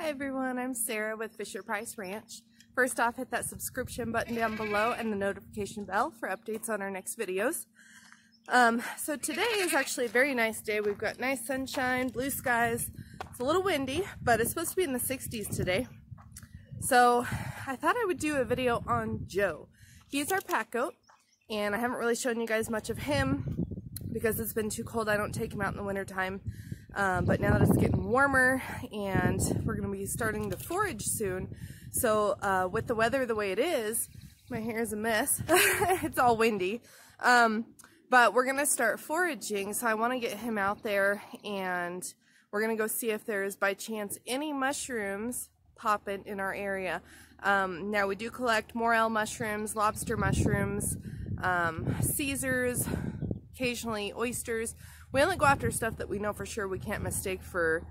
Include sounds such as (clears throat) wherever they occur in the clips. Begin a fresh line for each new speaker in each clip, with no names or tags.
Hi everyone, I'm Sarah with Fisher Price Ranch. First off, hit that subscription button down below and the notification bell for updates on our next videos. Um, so today is actually a very nice day. We've got nice sunshine, blue skies. It's a little windy, but it's supposed to be in the 60s today. So I thought I would do a video on Joe. He's our pack goat, and I haven't really shown you guys much of him because it's been too cold. I don't take him out in the wintertime. Um, but now that it's getting warmer and we're going to be starting to forage soon, so uh, with the weather the way it is, my hair is a mess. (laughs) it's all windy. Um, but we're going to start foraging, so I want to get him out there and we're going to go see if there's by chance any mushrooms popping in our area. Um, now we do collect morel mushrooms, lobster mushrooms, um, Caesars, occasionally oysters. We only go after stuff that we know for sure we can't mistake for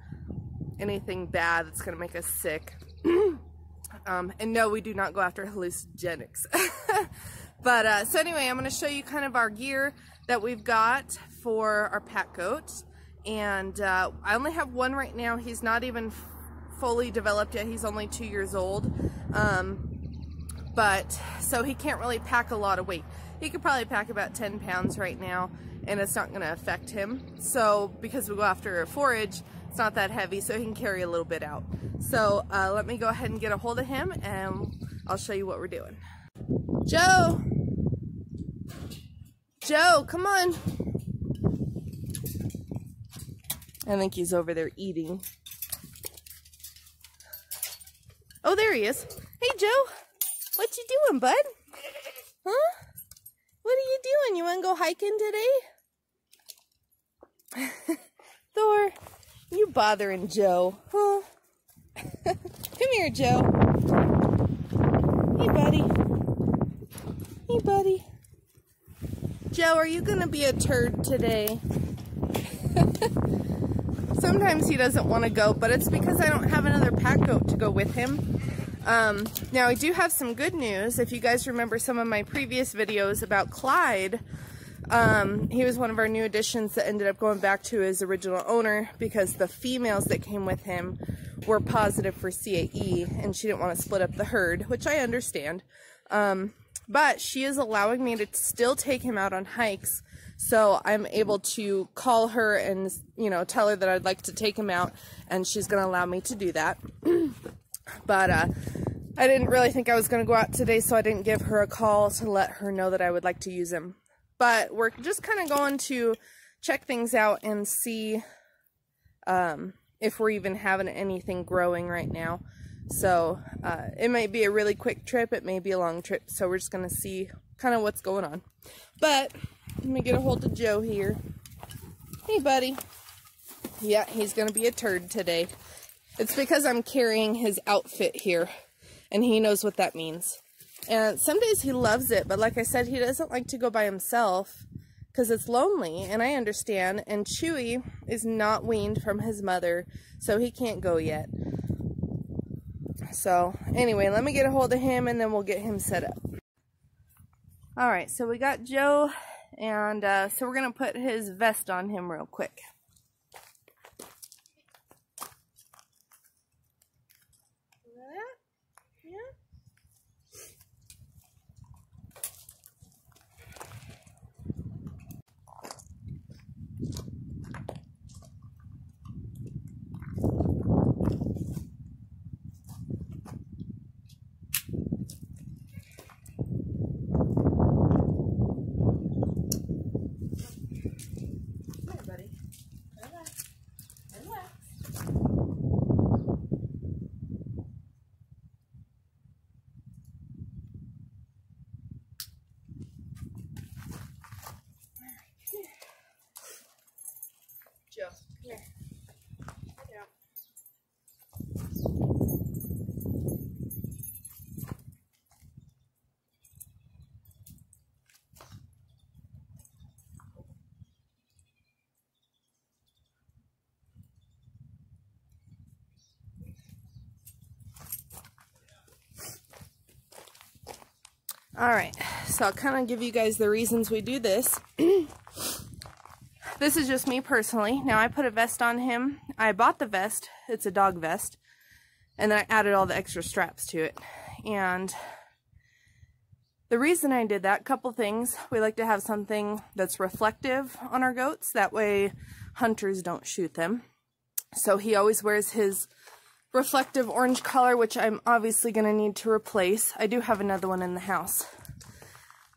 anything bad that's going to make us sick. (clears throat) um, and no, we do not go after hallucinogenics. (laughs) but uh, so anyway, I'm going to show you kind of our gear that we've got for our pack goats. And uh, I only have one right now. He's not even fully developed yet. He's only two years old. Um, but so he can't really pack a lot of weight. He could probably pack about 10 pounds right now and it's not going to affect him. So because we go after a forage, it's not that heavy, so he can carry a little bit out. So uh, let me go ahead and get a hold of him and I'll show you what we're doing. Joe! Joe, come on. I think he's over there eating. Oh, there he is. Hey, Joe. What you doing, bud? Huh? What are you doing? You want to go hiking today? (laughs) Thor, you bothering Joe, huh? (laughs) Come here, Joe. Hey, buddy. Hey, buddy. Joe, are you going to be a turd today? (laughs) Sometimes he doesn't want to go, but it's because I don't have another pack goat to go with him. Um, now, I do have some good news. If you guys remember some of my previous videos about Clyde, um, he was one of our new additions that ended up going back to his original owner because the females that came with him were positive for CAE and she didn't want to split up the herd, which I understand. Um, but she is allowing me to still take him out on hikes. So I'm able to call her and, you know, tell her that I'd like to take him out and she's going to allow me to do that. (clears throat) but, uh, I didn't really think I was going to go out today, so I didn't give her a call to let her know that I would like to use him. But we're just kind of going to check things out and see um, if we're even having anything growing right now. So uh, it might be a really quick trip. It may be a long trip. So we're just going to see kind of what's going on. But let me get a hold of Joe here. Hey, buddy. Yeah, he's going to be a turd today. It's because I'm carrying his outfit here. And he knows what that means. And some days he loves it. But like I said, he doesn't like to go by himself because it's lonely. And I understand. And Chewy is not weaned from his mother. So he can't go yet. So anyway, let me get a hold of him and then we'll get him set up. All right, so we got Joe and uh, so we're gonna put his vest on him real quick. All right, so I'll kind of give you guys the reasons we do this. this is just me personally. Now I put a vest on him. I bought the vest. It's a dog vest. And then I added all the extra straps to it. And the reason I did that, couple things. We like to have something that's reflective on our goats. That way hunters don't shoot them. So he always wears his reflective orange color, which I'm obviously going to need to replace. I do have another one in the house.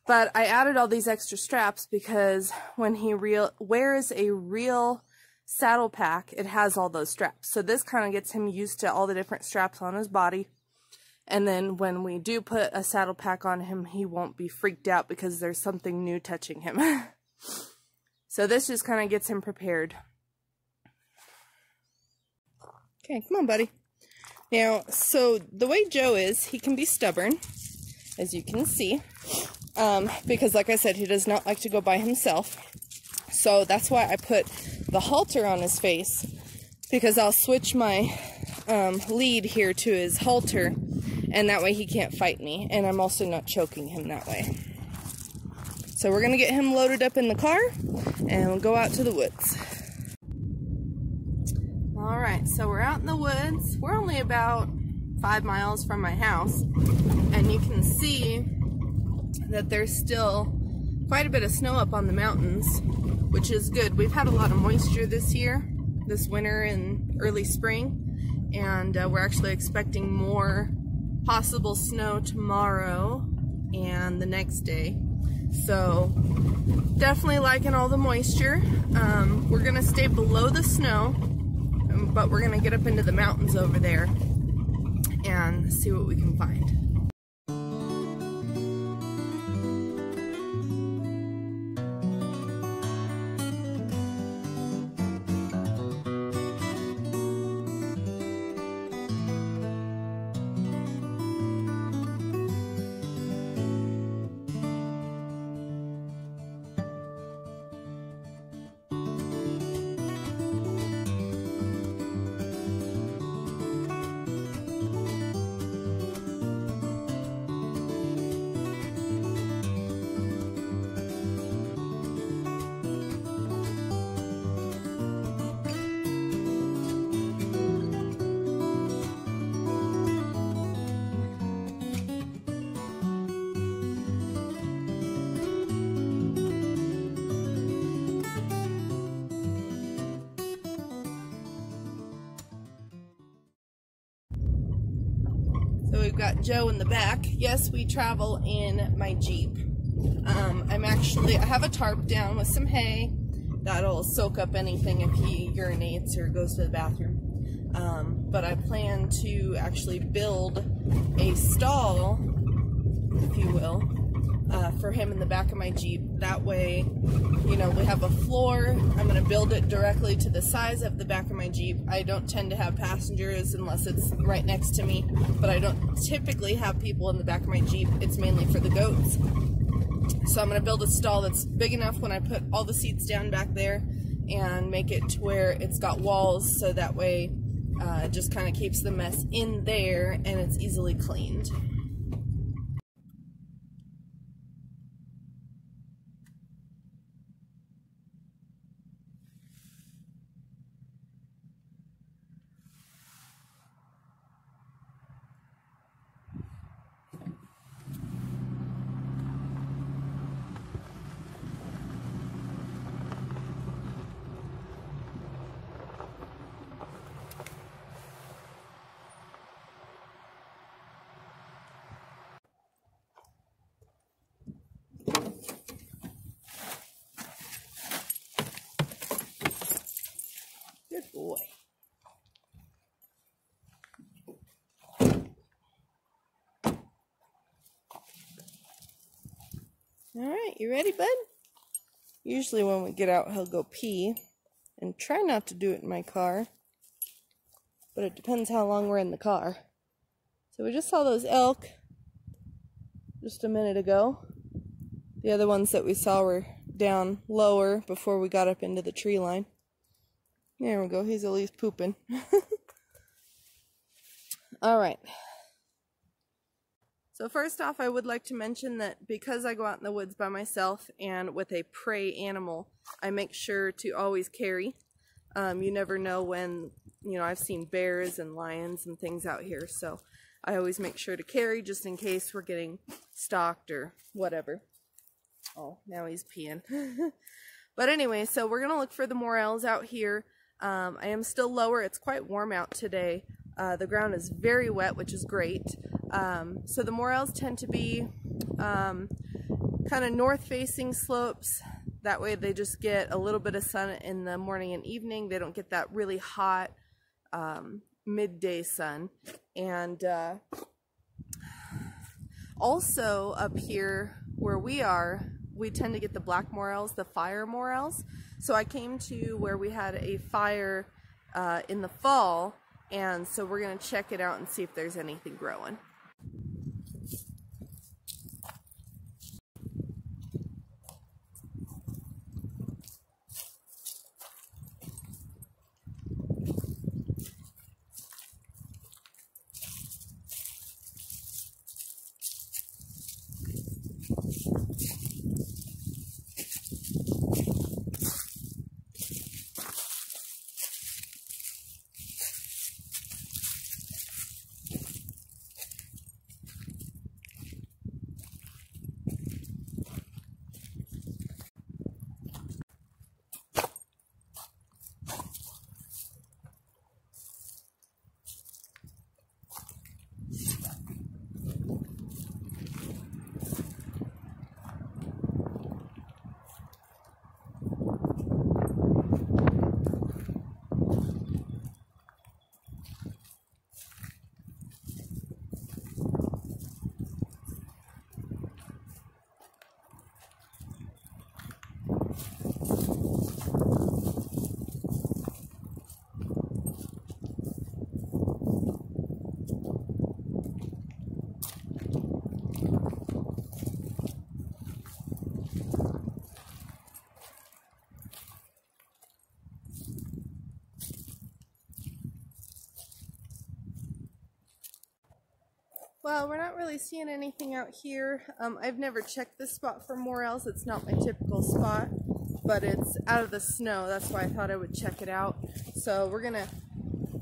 But I added all these extra straps because when he real wears a real saddle pack, it has all those straps. So this kind of gets him used to all the different straps on his body. And then when we do put a saddle pack on him, he won't be freaked out because there's something new touching him. (laughs) so this just kind of gets him prepared. Okay, come on, buddy. Now, so the way Joe is, he can be stubborn, as you can see, um, because like I said, he does not like to go by himself. So that's why I put the halter on his face, because I'll switch my um, lead here to his halter and that way he can't fight me and I'm also not choking him that way. So we're gonna get him loaded up in the car and we'll go out to the woods. All right, so we're out in the woods. We're only about five miles from my house and you can see that there's still quite a bit of snow up on the mountains, which is good. We've had a lot of moisture this year, this winter and early spring, and uh, we're actually expecting more possible snow tomorrow and the next day. So definitely liking all the moisture. Um, we're gonna stay below the snow, but we're gonna get up into the mountains over there and see what we can find. We've got Joe in the back. Yes, we travel in my Jeep. Um, I'm actually, I have a tarp down with some hay that'll soak up anything if he urinates or goes to the bathroom. Um, but I plan to actually build a stall, if you will, uh, for him in the back of my Jeep. That way, you know, we have a floor. I'm going to build it directly to the size of the back of my Jeep. I don't tend to have passengers unless it's right next to me, but I don't typically have people in the back of my Jeep. It's mainly for the goats. So I'm going to build a stall that's big enough when I put all the seats down back there and make it to where it's got walls so that way uh, it just kind of keeps the mess in there and it's easily cleaned. boy. All right, you ready, bud? Usually when we get out, he'll go pee. And try not to do it in my car. But it depends how long we're in the car. So we just saw those elk just a minute ago. The other ones that we saw were down lower before we got up into the tree line. There we go. He's at least pooping. (laughs) All right. So first off, I would like to mention that because I go out in the woods by myself and with a prey animal, I make sure to always carry. Um, you never know when you know, I've seen bears and lions and things out here, so I always make sure to carry just in case we're getting stalked or whatever. Oh, now he's peeing. (laughs) but anyway, so we're going to look for the morels out here. Um, I am still lower. It's quite warm out today. Uh, the ground is very wet, which is great. Um, so the morels tend to be um, kind of north-facing slopes. That way they just get a little bit of sun in the morning and evening. They don't get that really hot um, midday sun. And uh, also up here where we are, we tend to get the black morels, the fire morels. So I came to where we had a fire uh, in the fall, and so we're going to check it out and see if there's anything growing. Well, we're not really seeing anything out here. Um, I've never checked this spot for morels. It's not my typical spot, but it's out of the snow. That's why I thought I would check it out. So we're going to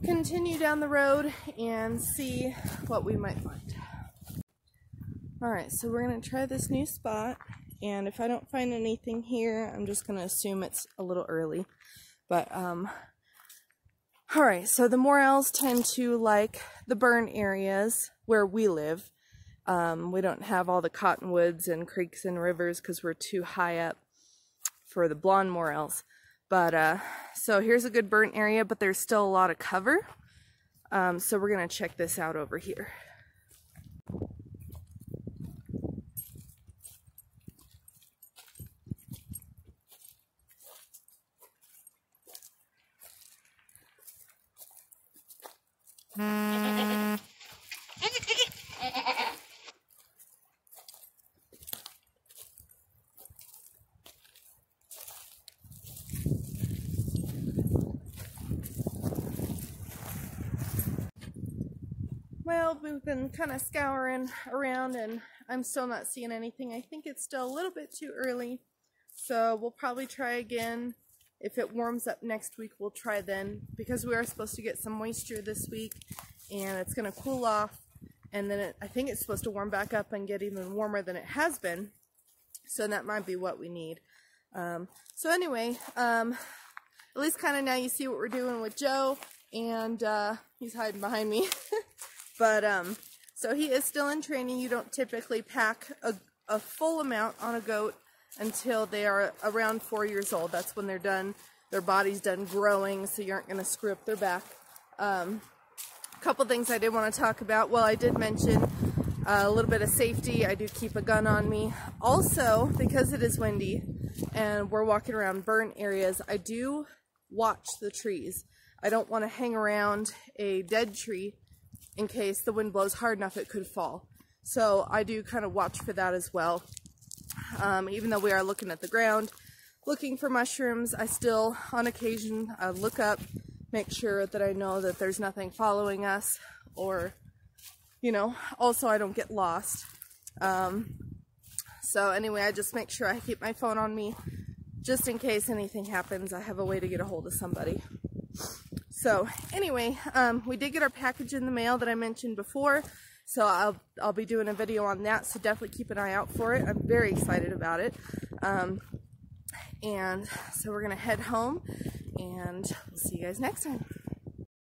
continue down the road and see what we might find. Alright, so we're going to try this new spot. And if I don't find anything here, I'm just going to assume it's a little early. But, um, alright, so the morels tend to like the burn areas where we live. Um, we don't have all the cottonwoods and creeks and rivers because we're too high up for the blonde morels. But uh, so here's a good burnt area, but there's still a lot of cover. Um, so we're to check this out over here. Well, we've been kind of scouring around and I'm still not seeing anything. I think it's still a little bit too early. So we'll probably try again. If it warms up next week, we'll try then because we are supposed to get some moisture this week and it's going to cool off. And then it, I think it's supposed to warm back up and get even warmer than it has been. So that might be what we need. Um, so anyway, um, at least kind of now you see what we're doing with Joe and uh, he's hiding behind me. (laughs) But, um, so he is still in training. You don't typically pack a, a full amount on a goat until they are around four years old. That's when they're done, their body's done growing, so you aren't going to screw up their back. Um, a couple things I did want to talk about. Well, I did mention uh, a little bit of safety. I do keep a gun on me. Also, because it is windy and we're walking around burnt areas, I do watch the trees. I don't want to hang around a dead tree in case the wind blows hard enough it could fall. So I do kind of watch for that as well. Um, even though we are looking at the ground, looking for mushrooms, I still, on occasion, uh, look up, make sure that I know that there's nothing following us, or, you know, also I don't get lost. Um, so anyway, I just make sure I keep my phone on me, just in case anything happens, I have a way to get a hold of somebody. So anyway, um, we did get our package in the mail that I mentioned before. So I'll, I'll be doing a video on that. So definitely keep an eye out for it. I'm very excited about it. Um, and so we're going to head home and we'll see you guys next time.